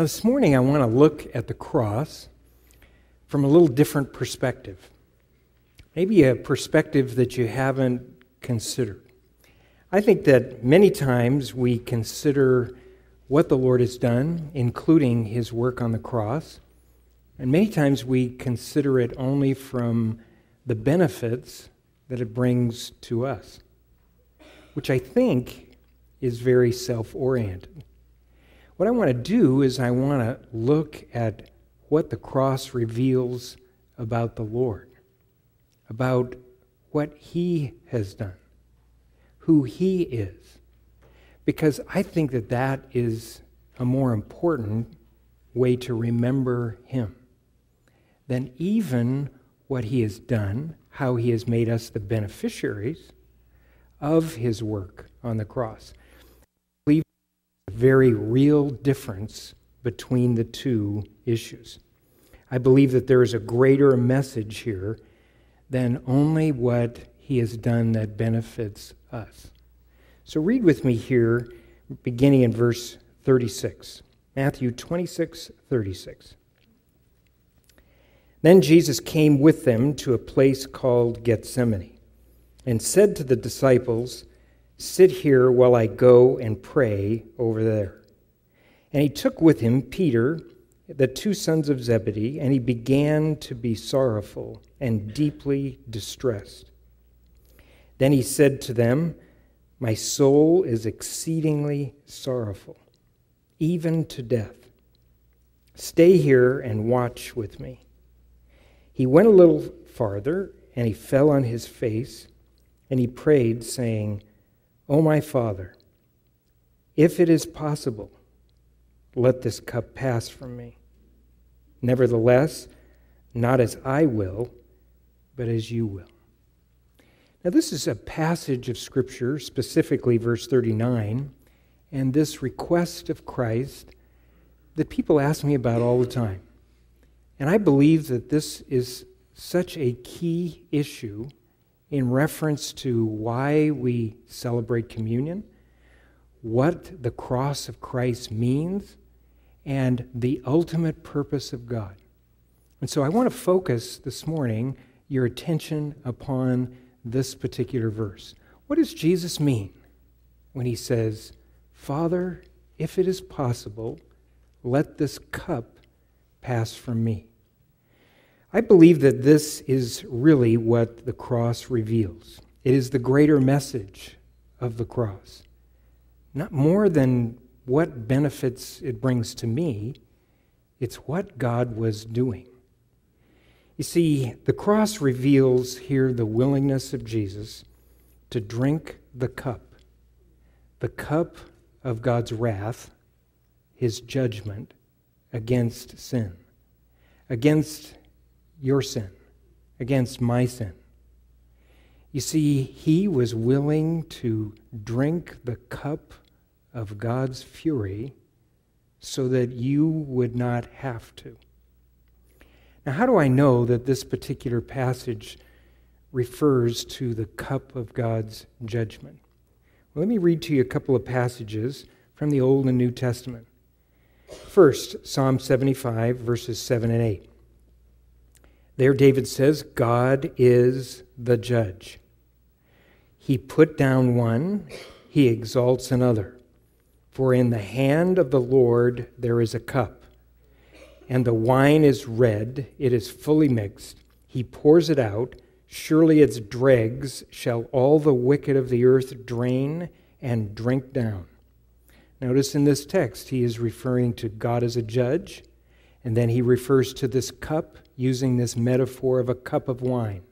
Now, this morning I want to look at the cross from a little different perspective. Maybe a perspective that you haven't considered. I think that many times we consider what the Lord has done, including his work on the cross, and many times we consider it only from the benefits that it brings to us, which I think is very self oriented. What I want to do is I want to look at what the cross reveals about the Lord, about what He has done, who He is. Because I think that that is a more important way to remember Him than even what He has done, how He has made us the beneficiaries of His work on the cross very real difference between the two issues. I believe that there is a greater message here than only what he has done that benefits us. So read with me here, beginning in verse 36. Matthew 26, 36. Then Jesus came with them to a place called Gethsemane and said to the disciples, Sit here while I go and pray over there. And he took with him Peter, the two sons of Zebedee, and he began to be sorrowful and deeply distressed. Then he said to them, My soul is exceedingly sorrowful, even to death. Stay here and watch with me. He went a little farther, and he fell on his face, and he prayed, saying, O my Father, if it is possible, let this cup pass from me. Nevertheless, not as I will, but as you will. Now, this is a passage of Scripture, specifically verse 39, and this request of Christ that people ask me about all the time. And I believe that this is such a key issue in reference to why we celebrate communion, what the cross of Christ means, and the ultimate purpose of God. And so I want to focus this morning your attention upon this particular verse. What does Jesus mean when he says, Father, if it is possible, let this cup pass from me? I believe that this is really what the cross reveals. It is the greater message of the cross. Not more than what benefits it brings to me, it's what God was doing. You see, the cross reveals here the willingness of Jesus to drink the cup, the cup of God's wrath, his judgment against sin, against your sin, against my sin. You see, he was willing to drink the cup of God's fury so that you would not have to. Now, how do I know that this particular passage refers to the cup of God's judgment? Well, let me read to you a couple of passages from the Old and New Testament. First, Psalm 75, verses 7 and 8. There, David says, God is the judge. He put down one, he exalts another. For in the hand of the Lord there is a cup, and the wine is red, it is fully mixed. He pours it out. Surely its dregs shall all the wicked of the earth drain and drink down. Notice in this text, he is referring to God as a judge, and then he refers to this cup using this metaphor of a cup of wine.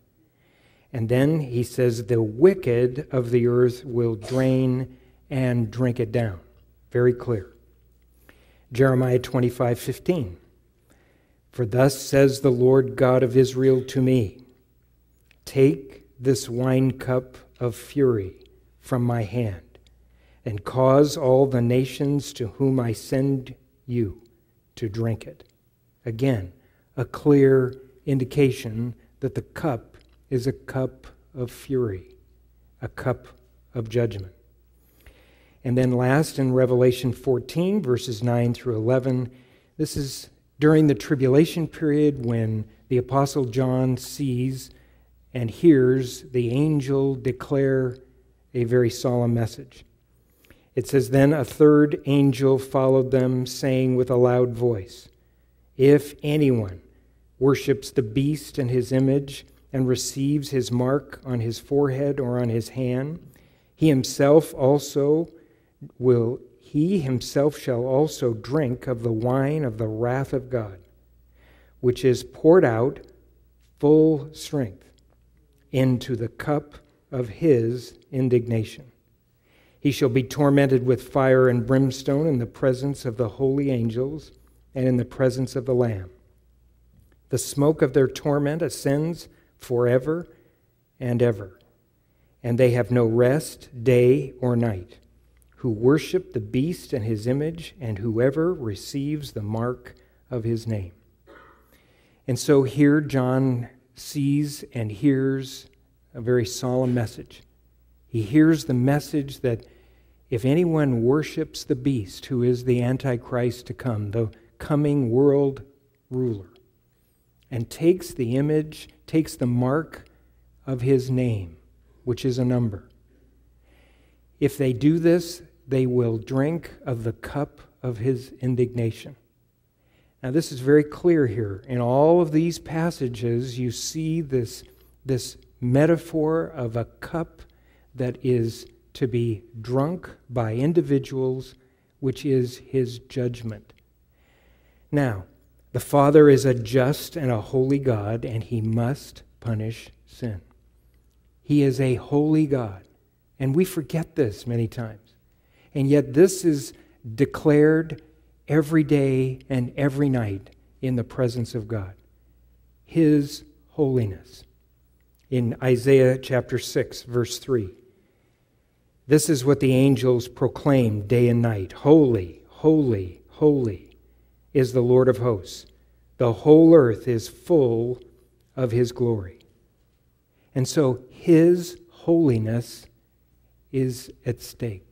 And then he says, The wicked of the earth will drain and drink it down. Very clear. Jeremiah 25 15. For thus says the Lord God of Israel to me Take this wine cup of fury from my hand, and cause all the nations to whom I send you to drink it. Again, a clear indication that the cup is a cup of fury, a cup of judgment. And then, last in Revelation 14, verses 9 through 11, This is during the tribulation period when the Apostle John sees and hears the angel declare a very solemn message. It says, Then a third angel followed them, saying with a loud voice, If anyone worships the beast and his image, and receives his mark on his forehead or on his hand, he himself also will he himself shall also drink of the wine of the wrath of God, which is poured out full strength into the cup of his indignation. He shall be tormented with fire and brimstone in the presence of the holy angels and in the presence of the Lamb. The smoke of their torment ascends forever and ever, and they have no rest day or night, who worship the beast and his image, and whoever receives the mark of his name. And so here John sees and hears a very solemn message. He hears the message that if anyone worships the beast, who is the Antichrist to come, the coming world ruler, and takes the image, takes the mark of his name, which is a number, if they do this, they will drink of the cup of his indignation. Now, this is very clear here. In all of these passages, you see this, this metaphor of a cup that is to be drunk by individuals, which is his judgment. Now, the Father is a just and a holy God, and he must punish sin. He is a holy God, and we forget this many times. And yet, this is declared every day and every night in the presence of God. His holiness. In Isaiah chapter 6, verse 3, this is what the angels proclaim day and night Holy, holy, holy is the Lord of hosts. The whole earth is full of his glory. And so his holiness is at stake.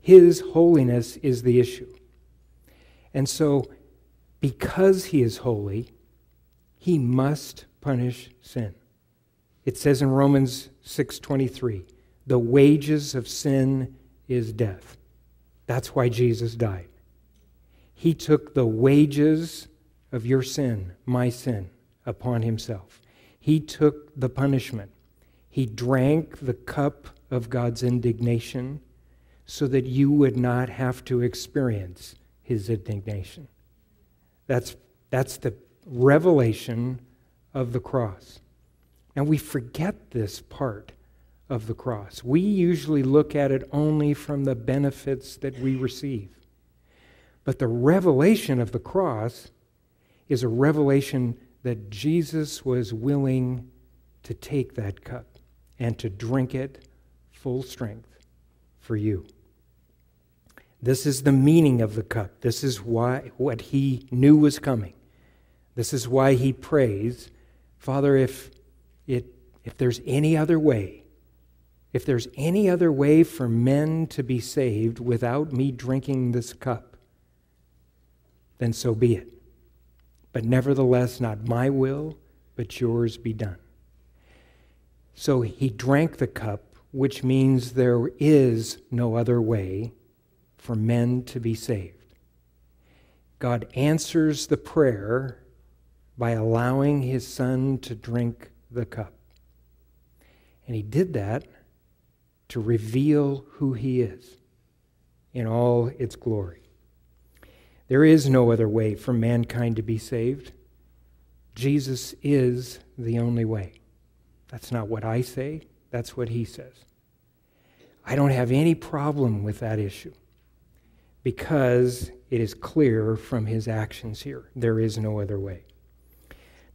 His holiness is the issue. And so, because he is holy, he must punish sin. It says in Romans 6:23, "The wages of sin is death." That's why Jesus died. He took the wages of your sin, my sin, upon himself. He took the punishment. He drank the cup of God's indignation so that you would not have to experience his indignation. That's, that's the revelation of the cross. And we forget this part of the cross. We usually look at it only from the benefits that we receive. But the revelation of the cross is a revelation that Jesus was willing to take that cup and to drink it full strength for you. This is the meaning of the cup. This is why what he knew was coming. This is why he prays, Father, if it if there's any other way, if there's any other way for men to be saved without me drinking this cup, then so be it. But nevertheless, not my will, but yours be done. So he drank the cup, which means there is no other way for men to be saved. God answers the prayer by allowing his son to drink the cup. And he did that to reveal who he is in all its glory. There is no other way for mankind to be saved. Jesus is the only way. That's not what I say, that's what he says. I don't have any problem with that issue because it is clear from his actions here. There is no other way.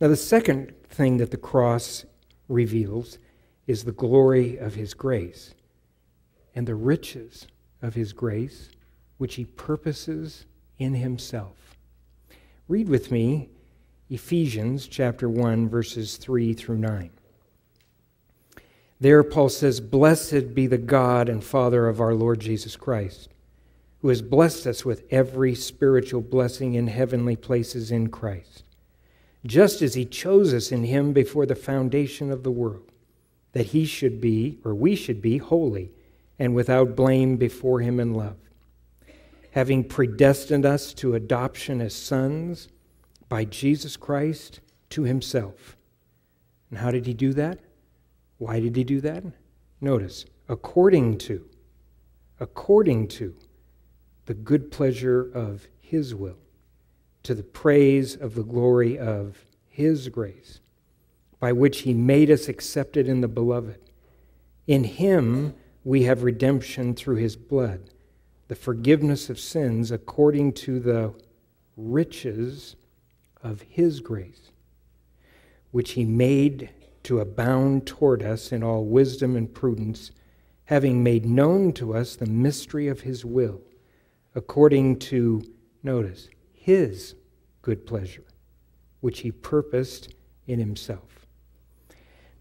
Now, the second thing that the cross reveals is the glory of his grace and the riches of his grace, which he purposes in himself. Read with me Ephesians chapter 1 verses 3 through 9. There Paul says, "Blessed be the God and Father of our Lord Jesus Christ, who has blessed us with every spiritual blessing in heavenly places in Christ, just as he chose us in him before the foundation of the world, that he should be, or we should be, holy and without blame before him in love, having predestined us to adoption as sons by Jesus Christ to himself. And how did he do that? Why did he do that? Notice, according to, according to the good pleasure of His will, to the praise of the glory of His grace, by which He made us accepted in the Beloved. In Him we have redemption through His blood, the forgiveness of sins according to the riches of His grace, which He made to abound toward us in all wisdom and prudence, having made known to us the mystery of His will according to, notice, his good pleasure, which he purposed in himself.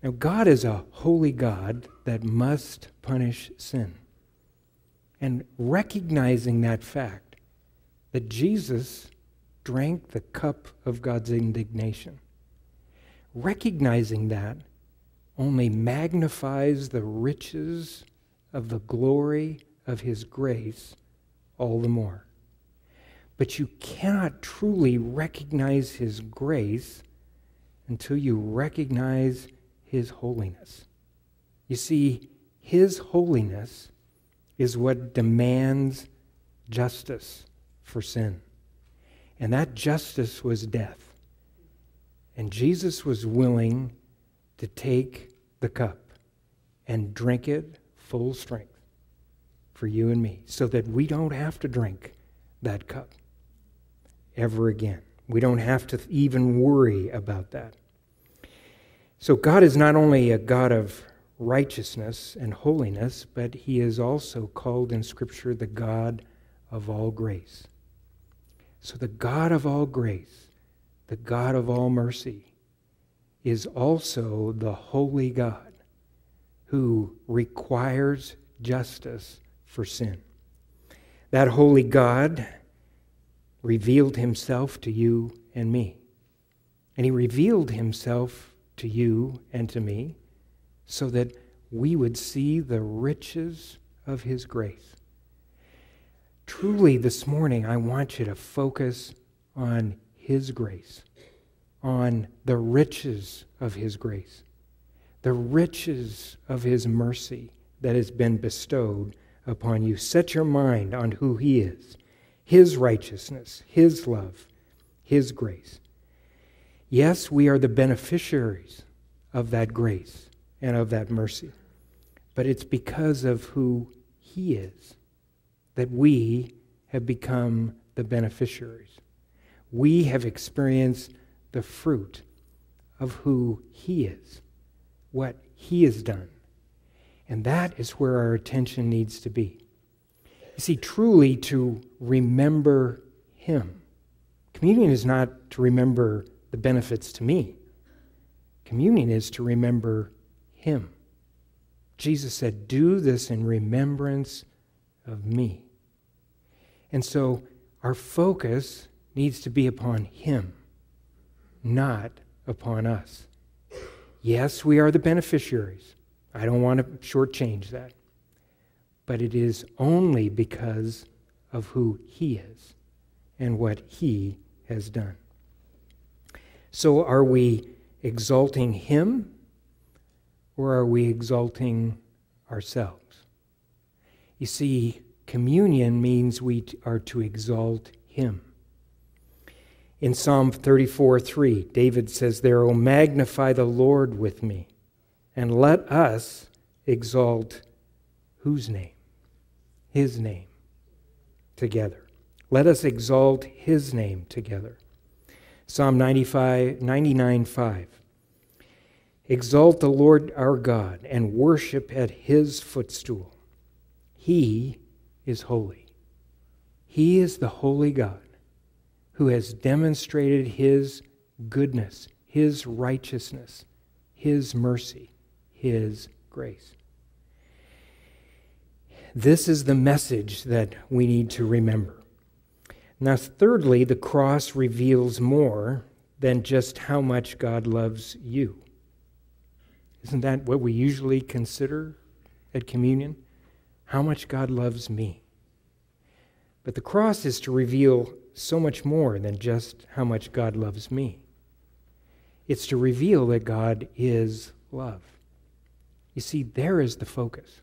Now, God is a holy God that must punish sin. And recognizing that fact, that Jesus drank the cup of God's indignation, recognizing that only magnifies the riches of the glory of his grace all the more. But you cannot truly recognize His grace until you recognize His holiness. You see, His holiness is what demands justice for sin. And that justice was death. And Jesus was willing to take the cup and drink it full strength for you and me so that we don't have to drink that cup ever again. We don't have to even worry about that. So, God is not only a God of righteousness and holiness, but He is also called in Scripture the God of all grace. So, the God of all grace, the God of all mercy, is also the holy God who requires justice for sin. That holy God revealed himself to you and me. And he revealed himself to you and to me so that we would see the riches of his grace. Truly, this morning, I want you to focus on his grace, on the riches of his grace, the riches of his mercy that has been bestowed upon you. Set your mind on who He is, His righteousness, His love, His grace. Yes, we are the beneficiaries of that grace and of that mercy, but it's because of who He is that we have become the beneficiaries. We have experienced the fruit of who He is, what He has done and that is where our attention needs to be. You see, truly to remember Him. Communion is not to remember the benefits to me, communion is to remember Him. Jesus said, Do this in remembrance of me. And so our focus needs to be upon Him, not upon us. Yes, we are the beneficiaries. I don't want to shortchange that. But it is only because of who He is and what He has done. So are we exalting Him or are we exalting ourselves? You see, communion means we are to exalt Him. In Psalm 34 3, David says, There, O magnify the Lord with me and let us exalt whose name? His name together. Let us exalt his name together. Psalm 95, 99 5. Exalt the Lord our God and worship at his footstool. He is holy. He is the holy God who has demonstrated his goodness, his righteousness, his mercy his grace. this is the message that we need to remember. Now, thirdly, the cross reveals more than just how much God loves you. Isn't that what we usually consider at communion? How much God loves me. But the cross is to reveal so much more than just how much God loves me. It's to reveal that God is love. You see, there is the focus.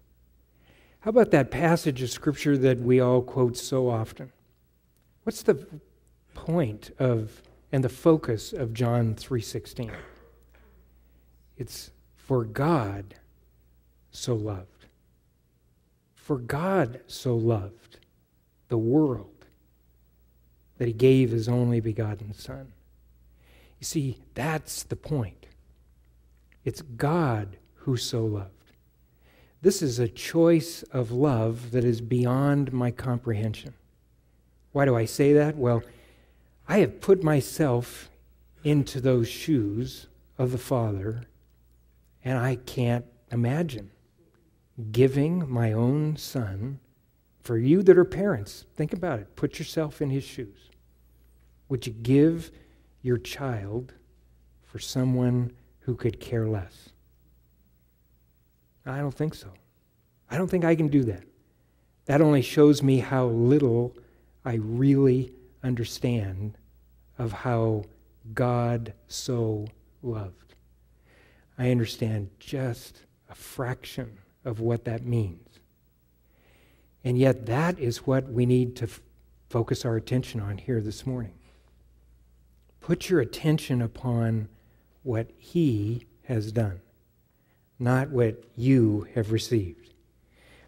How about that passage of Scripture that we all quote so often? What's the point of and the focus of John 3:16? It's for God so loved. For God so loved the world that he gave his only begotten Son. You see, that's the point. It's God who so loved. This is a choice of love that is beyond my comprehension. Why do I say that? Well, I have put myself into those shoes of the Father, and I can't imagine giving my own son. For you that are parents, think about it. Put yourself in his shoes. Would you give your child for someone who could care less? I don't think so. I don't think I can do that. That only shows me how little I really understand of how God so loved. I understand just a fraction of what that means. And yet, that is what we need to f- focus our attention on here this morning. Put your attention upon what He has done, not what you have received.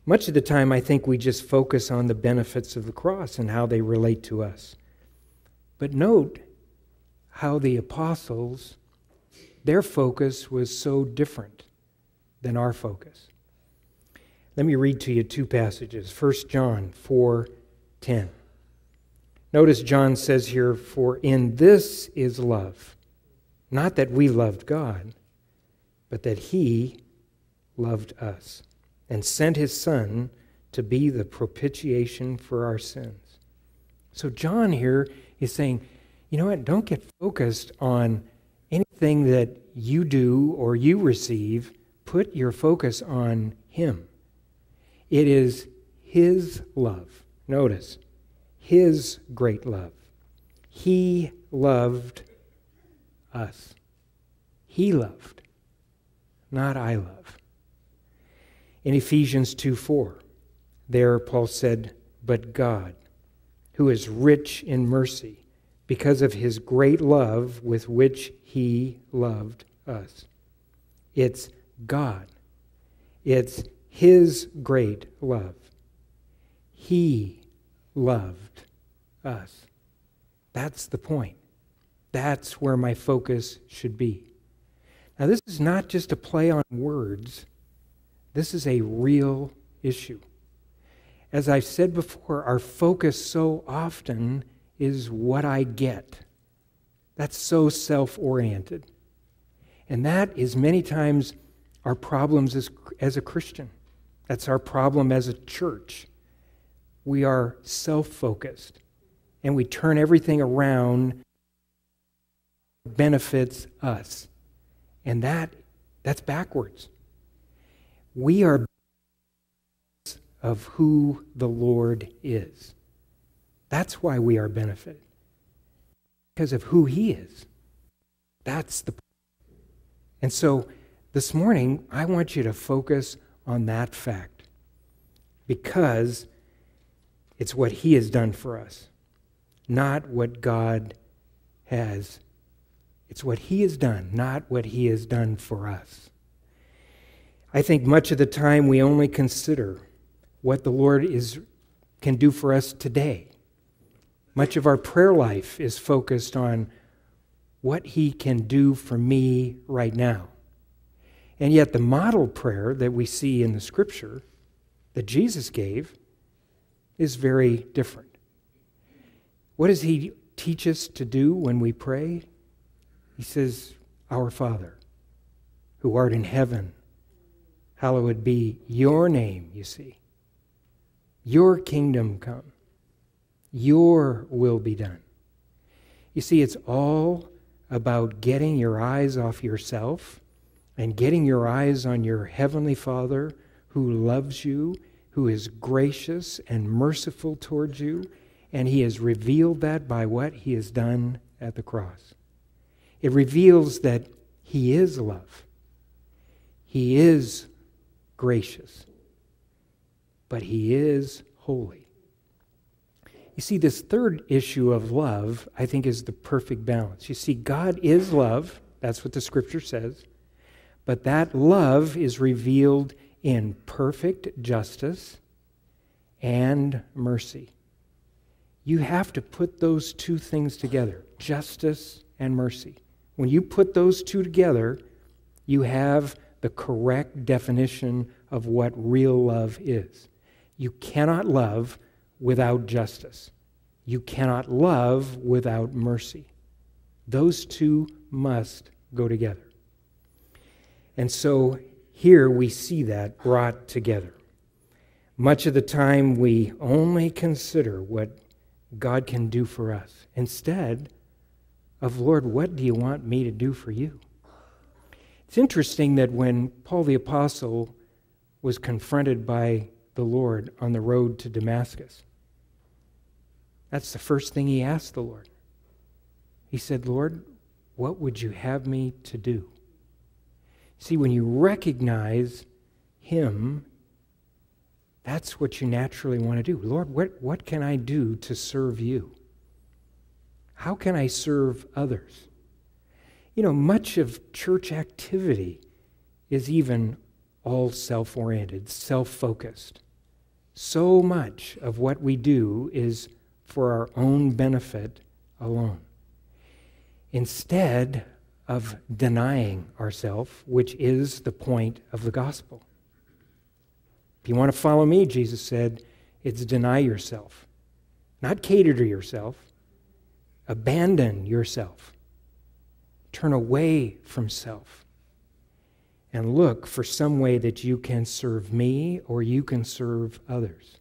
Much of the time, I think we just focus on the benefits of the cross and how they relate to us. But note how the apostles, their focus was so different than our focus. Let me read to you two passages. 1 John 4 10. Notice John says here, For in this is love, not that we loved God, but that he loved us and sent his Son to be the propitiation for our sins. So, John here is saying, you know what? Don't get focused on anything that you do or you receive. Put your focus on him. It is his love. Notice, his great love. He loved us. He loved, not I love. In Ephesians 2 4, there Paul said, But God, who is rich in mercy, because of his great love with which he loved us. It's God. It's his great love. He loved us. That's the point. That's where my focus should be. Now, this is not just a play on words. This is a real issue. As I've said before, our focus so often is what I get. That's so self oriented. And that is many times our problems as, as a Christian. That's our problem as a church. We are self focused and we turn everything around benefits us. And that that's backwards. We are of who the Lord is. That's why we are benefited. Because of who He is. That's the And so this morning, I want you to focus on that fact. Because it's what He has done for us, not what God has. It's what He has done, not what He has done for us. I think much of the time we only consider what the Lord is, can do for us today. Much of our prayer life is focused on what He can do for me right now. And yet, the model prayer that we see in the scripture that Jesus gave is very different. What does He teach us to do when we pray? He says, Our Father, who art in heaven hallowed be your name, you see. Your kingdom come. Your will be done. You see, it's all about getting your eyes off yourself and getting your eyes on your Heavenly Father who loves you, who is gracious and merciful towards you, and He has revealed that by what He has done at the cross. It reveals that He is love, He is gracious, but He is holy. You see, this third issue of love, I think, is the perfect balance. You see, God is love. That's what the scripture says. But that love is revealed in perfect justice and mercy. You have to put those two things together justice and mercy. When you put those two together, you have the correct definition of what real love is. You cannot love without justice. You cannot love without mercy. Those two must go together. And so here we see that brought together. Much of the time, we only consider what God can do for us instead of, Lord, what do you want me to do for you? It's interesting that when Paul the Apostle was confronted by the Lord on the road to Damascus, that's the first thing he asked the Lord. He said, Lord, what would you have me to do? See, when you recognize Him, that's what you naturally want to do. Lord, what, what can I do to serve you? How can I serve others? You know, much of church activity is even all self oriented, self focused. So much of what we do is for our own benefit alone. Instead of denying ourselves, which is the point of the gospel. If you want to follow me, Jesus said, it's deny yourself. Not cater to yourself, abandon yourself. Turn away from self and look for some way that you can serve me or you can serve others.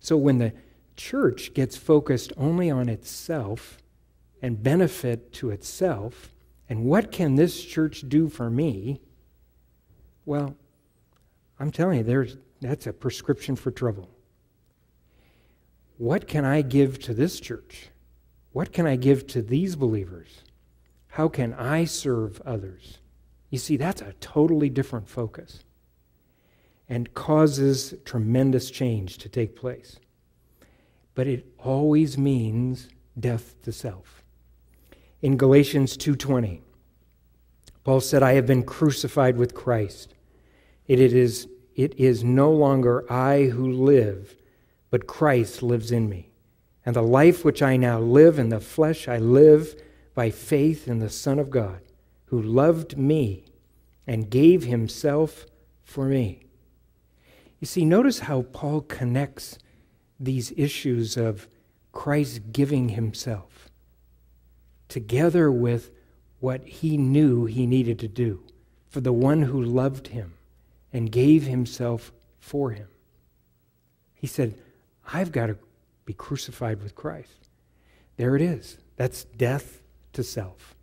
So when the church gets focused only on itself and benefit to itself, and what can this church do for me? Well, I'm telling you, there's, that's a prescription for trouble. What can I give to this church? What can I give to these believers? How can I serve others? You see, that's a totally different focus and causes tremendous change to take place but it always means death to self. In Galatians 2:20, Paul said, "I have been crucified with Christ. It is it is no longer I who live, but Christ lives in me. And the life which I now live in the flesh I live by faith in the Son of God, who loved me and gave himself for me." You see, notice how Paul connects these issues of Christ giving himself together with what he knew he needed to do for the one who loved him and gave himself for him. He said, I've got to be crucified with Christ. There it is. That's death to self.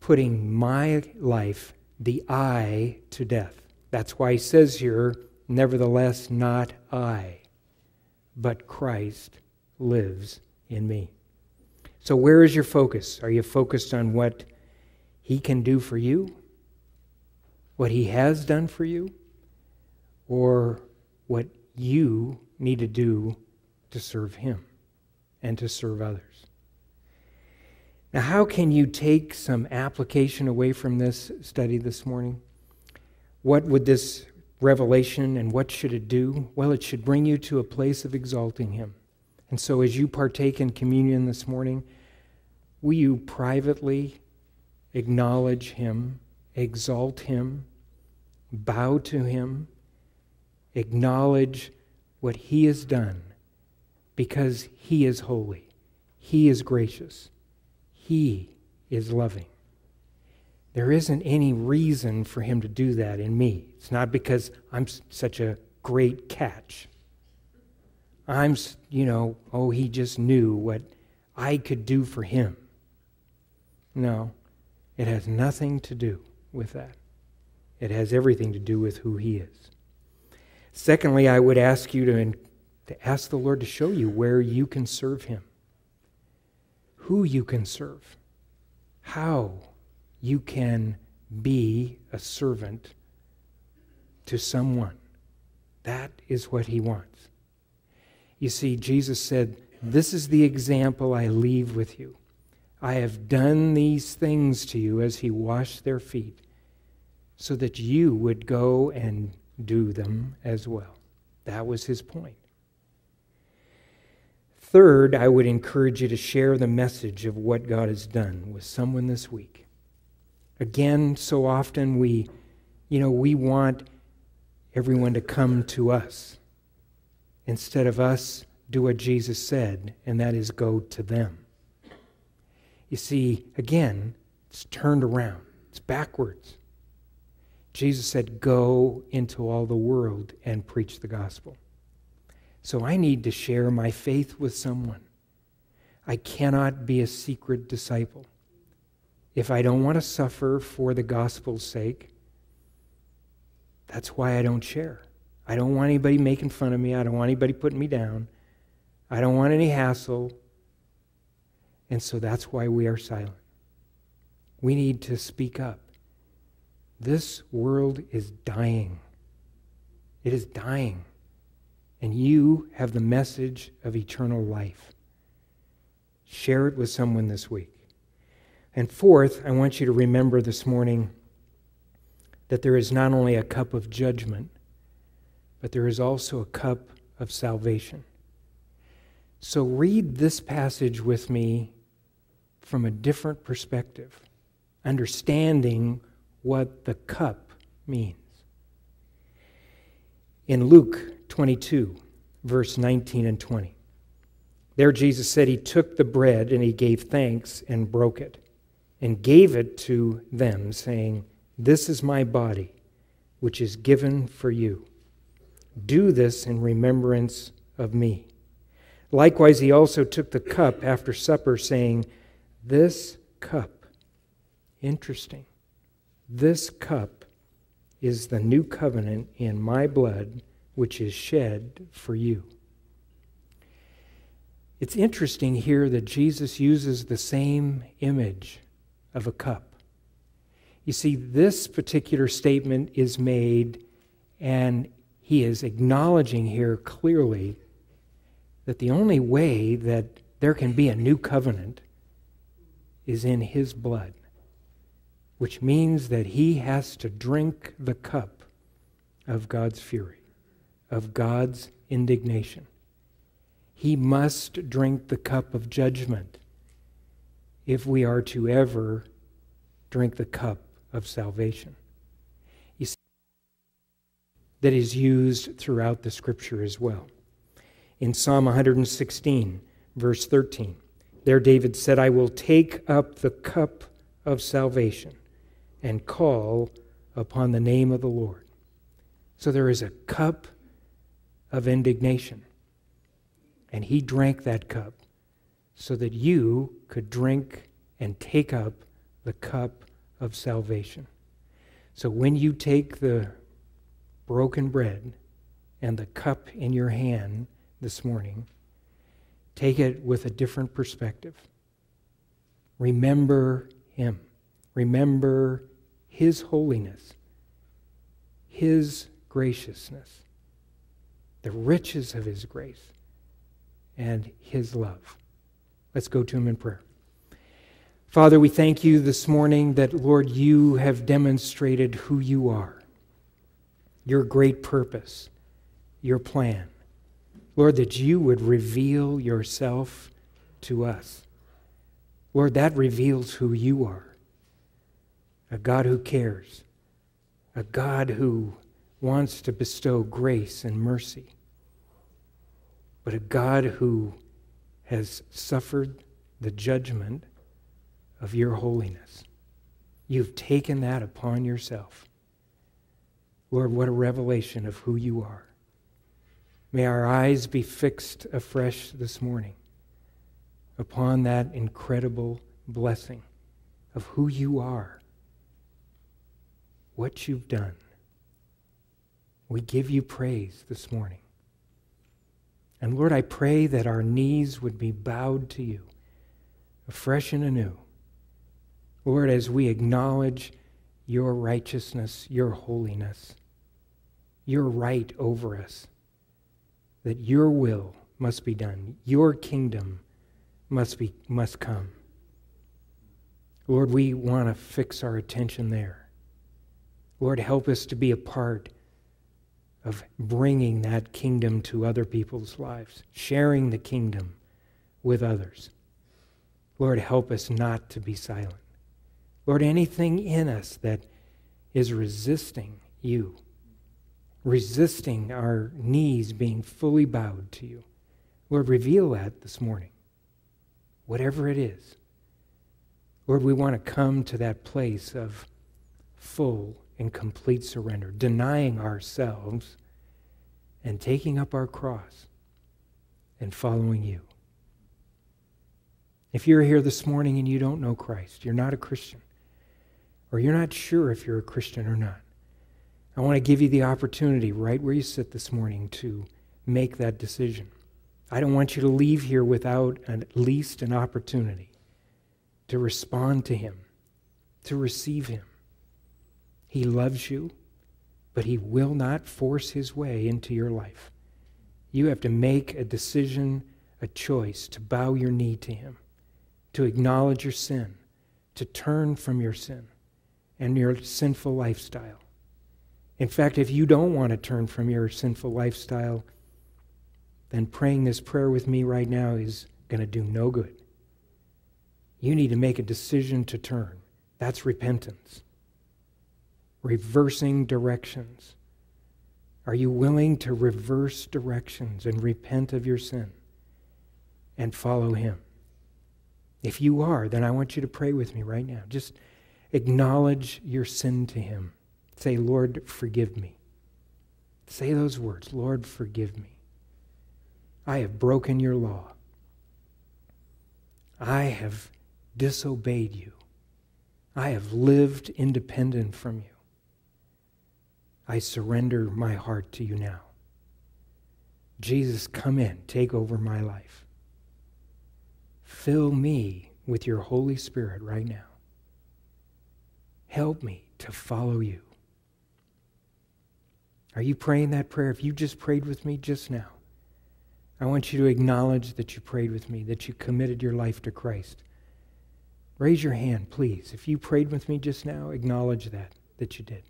Putting my life, the I, to death. That's why he says here, nevertheless, not I but Christ lives in me. So, where is your focus? Are you focused on what He can do for you? What He has done for you? Or what you need to do to serve Him and to serve others? Now, how can you take some application away from this study this morning? What would this revelation and what should it do? Well, it should bring you to a place of exalting Him. And so, as you partake in communion this morning, will you privately acknowledge Him, exalt Him, bow to Him, acknowledge what He has done because He is holy, He is gracious, He is loving. There isn't any reason for him to do that in me. It's not because I'm such a great catch. I'm, you know, oh, he just knew what I could do for him. No, it has nothing to do with that. It has everything to do with who he is. Secondly, I would ask you to, to ask the Lord to show you where you can serve him, who you can serve, how you can be a servant to someone. That is what he wants. You see, Jesus said, This is the example I leave with you. I have done these things to you as he washed their feet, so that you would go and do them as well. That was his point. Third, I would encourage you to share the message of what God has done with someone this week. Again, so often we, you know, we want everyone to come to us instead of us do what Jesus said, and that is go to them. You see, again, it's turned around, it's backwards. Jesus said, Go into all the world and preach the gospel. So I need to share my faith with someone. I cannot be a secret disciple. If I don't want to suffer for the gospel's sake, that's why I don't share. I don't want anybody making fun of me. I don't want anybody putting me down. I don't want any hassle. And so that's why we are silent. We need to speak up. This world is dying. It is dying. And you have the message of eternal life. Share it with someone this week. And fourth, I want you to remember this morning that there is not only a cup of judgment, but there is also a cup of salvation. So read this passage with me from a different perspective, understanding what the cup means. In Luke 22, verse 19 and 20, there Jesus said he took the bread and he gave thanks and broke it and gave it to them, saying, This is my body, which is given for you. Do this in remembrance of me. Likewise, he also took the cup after supper, saying, this cup, interesting, this cup is the new covenant in my blood, which is shed for you. It's interesting here that Jesus uses the same image of a cup. You see, this particular statement is made, and he is acknowledging here clearly that the only way that there can be a new covenant is in his blood, which means that he has to drink the cup of God's fury, of God's indignation. He must drink the cup of judgment if we are to ever drink the cup of salvation. You see, that is used throughout the scripture as well. In Psalm 116, verse 13, there, David said, I will take up the cup of salvation and call upon the name of the Lord. So there is a cup of indignation. And he drank that cup so that you could drink and take up the cup of salvation. So when you take the broken bread and the cup in your hand this morning, Take it with a different perspective. Remember Him. Remember His holiness, His graciousness, the riches of His grace, and His love. Let's go to Him in prayer. Father, we thank you this morning that, Lord, you have demonstrated who you are, your great purpose, your plan. Lord, that you would reveal yourself to us. Lord, that reveals who you are a God who cares, a God who wants to bestow grace and mercy, but a God who has suffered the judgment of your holiness. You've taken that upon yourself. Lord, what a revelation of who you are. May our eyes be fixed afresh this morning upon that incredible blessing of who you are, what you've done. We give you praise this morning. And Lord, I pray that our knees would be bowed to you afresh and anew. Lord, as we acknowledge your righteousness, your holiness, your right over us, that your will must be done, your kingdom must, be, must come. Lord, we want to fix our attention there. Lord, help us to be a part of bringing that kingdom to other people's lives, sharing the kingdom with others. Lord, help us not to be silent. Lord, anything in us that is resisting you, resisting our knees being fully bowed to you, Lord, reveal that this morning, whatever it is. Lord, we want to come to that place of full and complete surrender, denying ourselves and taking up our cross and following you. If you're here this morning and you don't know Christ, you're not a Christian, or you're not sure if you're a Christian or not, I want to give you the opportunity right where you sit this morning to make that decision. I don't want you to leave here without at least an opportunity to respond to Him, to receive Him. He loves you, but He will not force His way into your life. You have to make a decision, a choice to bow your knee to Him, to acknowledge your sin, to turn from your sin and your sinful lifestyle. In fact, if you don't want to turn from your sinful lifestyle, then praying this prayer with me right now is going to do no good. You need to make a decision to turn. That's repentance. Reversing directions. Are you willing to reverse directions and repent of your sin and follow Him? If you are, then I want you to pray with me right now. Just acknowledge your sin to Him. Say, Lord, forgive me. Say those words Lord, forgive me. I have broken your law. I have disobeyed you. I have lived independent from you. I surrender my heart to you now. Jesus, come in, take over my life. Fill me with your Holy Spirit right now. Help me to follow you. Are you praying that prayer? If you just prayed with me just now, I want you to acknowledge that you prayed with me, that you committed your life to Christ. Raise your hand, please. If you prayed with me just now, acknowledge that, that you did.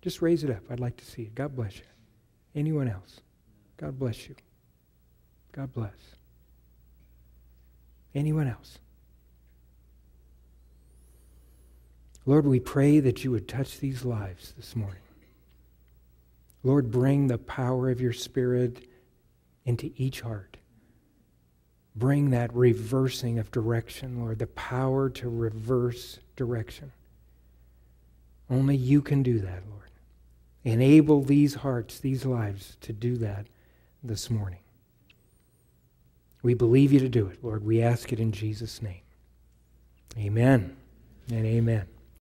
Just raise it up. I'd like to see it. God bless you. Anyone else? God bless you. God bless. Anyone else? Lord, we pray that you would touch these lives this morning. Lord, bring the power of your Spirit into each heart. Bring that reversing of direction, Lord, the power to reverse direction. Only you can do that, Lord. Enable these hearts, these lives to do that this morning. We believe you to do it, Lord. We ask it in Jesus' name. Amen and amen.